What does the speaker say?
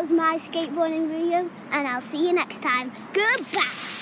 that was my skateboarding video, and I'll see you next time. Goodbye.